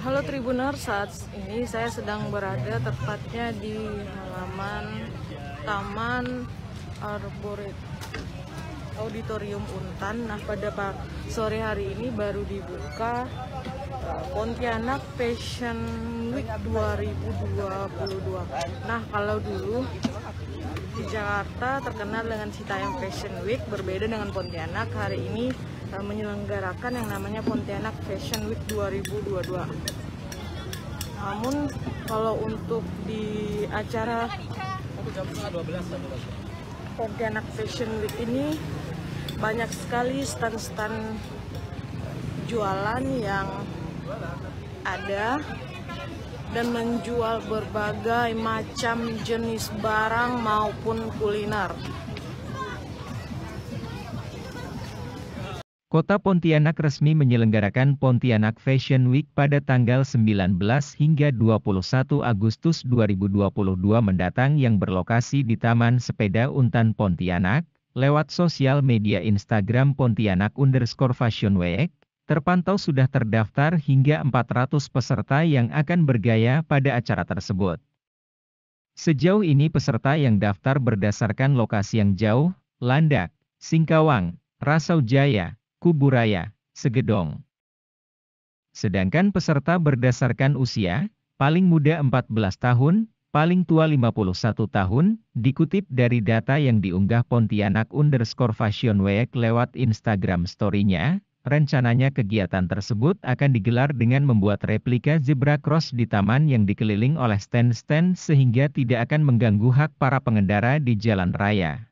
Halo Tribuner, saat ini saya sedang berada tepatnya di halaman Taman Arboret Auditorium Untan. Nah, pada sore hari ini baru dibuka uh, Pontianak Fashion Week 2022. Nah, kalau dulu di Jakarta terkenal dengan Citayam Fashion Week, berbeda dengan Pontianak. Hari ini menyelenggarakan yang namanya Pontianak Fashion Week 2022. Namun kalau untuk di acara Pontianak Fashion Week ini banyak sekali stand-stand jualan yang ada dan menjual berbagai macam jenis barang maupun kuliner. Kota Pontianak resmi menyelenggarakan Pontianak Fashion Week pada tanggal 19 hingga 21 Agustus 2022 mendatang yang berlokasi di Taman Sepeda Untan Pontianak, lewat sosial media Instagram Pontianak underscore Fashion Week, terpantau sudah terdaftar hingga 400 peserta yang akan bergaya pada acara tersebut. Sejauh ini peserta yang daftar berdasarkan lokasi yang jauh, Landak, Singkawang, Rasau Jaya, Kuburaya, Segedong. Sedangkan peserta berdasarkan usia, paling muda 14 tahun, paling tua 51 tahun, dikutip dari data yang diunggah Pontianak underscore Fashion Week lewat Instagram story-nya, rencananya kegiatan tersebut akan digelar dengan membuat replika zebra cross di taman yang dikeliling oleh stand-stand sehingga tidak akan mengganggu hak para pengendara di jalan raya.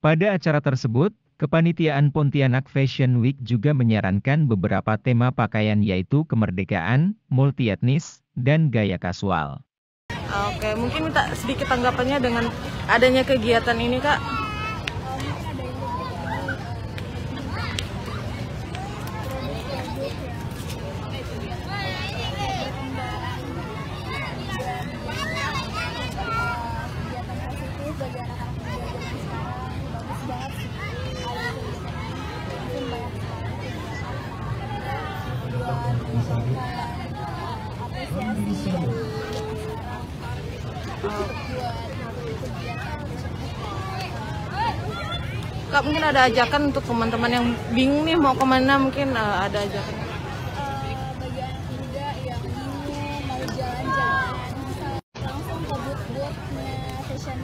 Pada acara tersebut, Kepanitiaan Pontianak Fashion Week juga menyarankan beberapa tema pakaian yaitu kemerdekaan, multietnis, dan gaya kasual. Oke, mungkin minta sedikit tanggapannya dengan adanya kegiatan ini, Kak. Kak mungkin ada ajakan untuk teman-teman yang bingung nih mau ke mana mungkin uh, ada ajakan.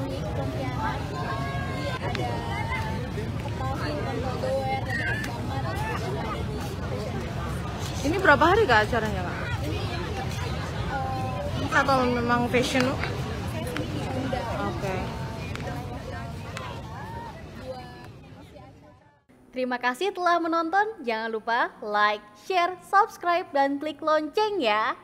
di Ini berapa hari kak acaranya kak? Atau memang fashion? Oke. Terima kasih telah menonton. Jangan lupa like, share, subscribe, dan klik lonceng ya.